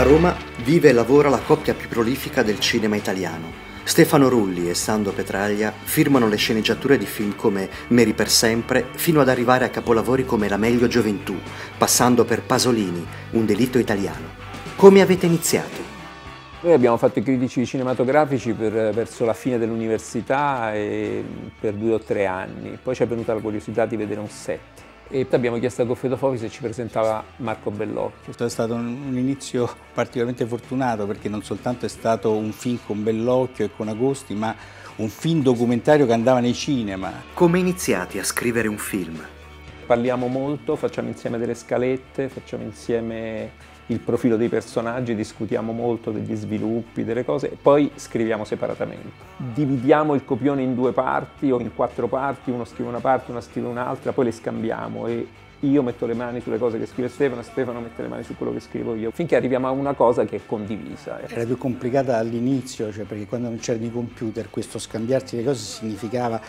A Roma vive e lavora la coppia più prolifica del cinema italiano. Stefano Rulli e Sando Petraglia firmano le sceneggiature di film come Meri per sempre, fino ad arrivare a capolavori come La meglio gioventù, passando per Pasolini, Un delitto italiano. Come avete iniziato? Noi abbiamo fatto i critici cinematografici per, verso la fine dell'università per due o tre anni, poi ci è venuta la curiosità di vedere un set e abbiamo chiesto a Goffredo Fofi se ci presentava Marco Bellocchio. È stato un inizio particolarmente fortunato perché non soltanto è stato un film con Bellocchio e con Agosti, ma un film documentario che andava nei cinema. Come iniziati a scrivere un film? Parliamo molto, facciamo insieme delle scalette, facciamo insieme il profilo dei personaggi, discutiamo molto degli sviluppi, delle cose e poi scriviamo separatamente. Dividiamo il copione in due parti o in quattro parti, uno scrive una parte, uno scrive un'altra, poi le scambiamo e io metto le mani sulle cose che scrive Stefano, Stefano mette le mani su quello che scrivo io, finché arriviamo a una cosa che è condivisa. Era più complicata all'inizio, cioè perché quando non c'erano i computer questo scambiarsi le cose significava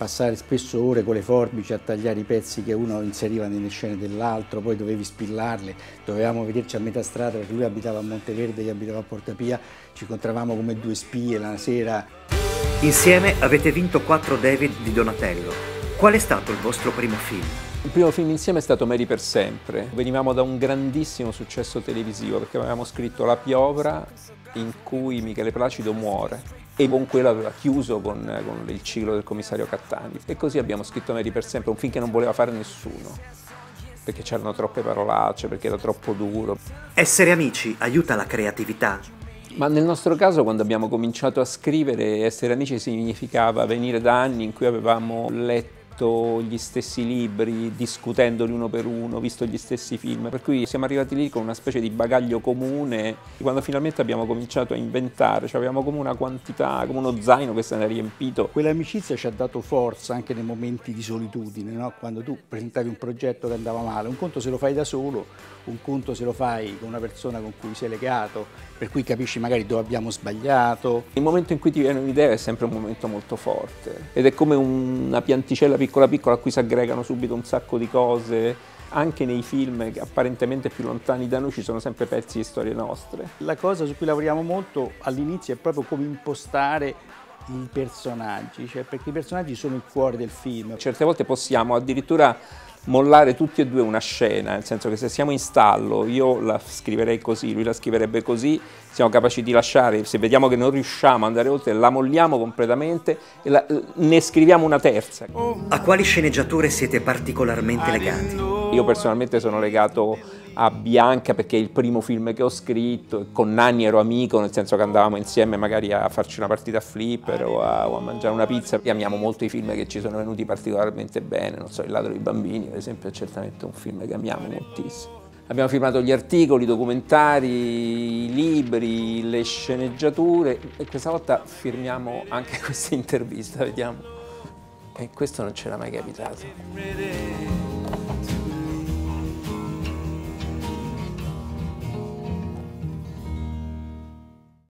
passare spesso ore con le forbici a tagliare i pezzi che uno inseriva nelle scene dell'altro, poi dovevi spillarle, dovevamo vederci a metà strada perché lui abitava a Monteverde, io abitavo a Portapia, ci incontravamo come due spie la sera. Insieme avete vinto 4 David di Donatello. Qual è stato il vostro primo film? Il primo film insieme è stato Mary per sempre. Venivamo da un grandissimo successo televisivo perché avevamo scritto La piovra in cui Michele Placido muore e con quello aveva chiuso con, con il ciclo del commissario Cattani. E così abbiamo scritto Mary per sempre, un film che non voleva fare nessuno, perché c'erano troppe parolacce, perché era troppo duro. Essere amici aiuta la creatività? Ma nel nostro caso quando abbiamo cominciato a scrivere essere amici significava venire da anni in cui avevamo letto letto gli stessi libri, discutendoli uno per uno, visto gli stessi film, per cui siamo arrivati lì con una specie di bagaglio comune. Quando finalmente abbiamo cominciato a inventare, cioè avevamo come una quantità, come uno zaino che se ne è riempito. Quell'amicizia ci ha dato forza anche nei momenti di solitudine, no? quando tu presentavi un progetto che andava male, un conto se lo fai da solo, un conto se lo fai con una persona con cui sei legato, per cui capisci magari dove abbiamo sbagliato. Il momento in cui ti viene un'idea è sempre un momento molto forte ed è come una pianticella piccola piccola a cui si aggregano subito un sacco di cose. Anche nei film apparentemente più lontani da noi ci sono sempre pezzi di storie nostre. La cosa su cui lavoriamo molto all'inizio è proprio come impostare i personaggi, cioè perché i personaggi sono il cuore del film. Certe volte possiamo addirittura mollare tutti e due una scena, nel senso che se siamo in stallo, io la scriverei così, lui la scriverebbe così, siamo capaci di lasciare, se vediamo che non riusciamo ad andare oltre, la molliamo completamente e la, ne scriviamo una terza. A quali sceneggiature siete particolarmente legati? Io personalmente sono legato a Bianca perché è il primo film che ho scritto, con Nanni ero amico, nel senso che andavamo insieme magari a farci una partita a flipper o a, o a mangiare una pizza. E amiamo molto i film che ci sono venuti particolarmente bene, non so, Il ladro dei bambini per esempio è certamente un film che amiamo moltissimo. Abbiamo firmato gli articoli, i documentari, i libri, le sceneggiature e questa volta firmiamo anche questa intervista, vediamo. E questo non c'era mai capitato.